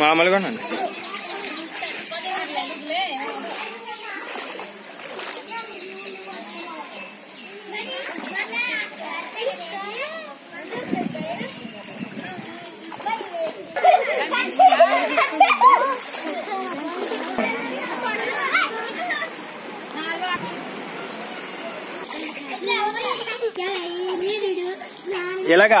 మామూలుగా అండి ఎలాగా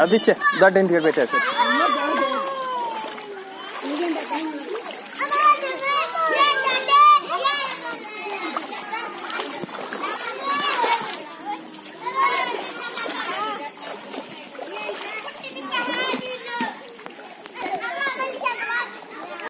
అది ఇచ్చే దొడ్డ ఇంటికి పెట్టేసి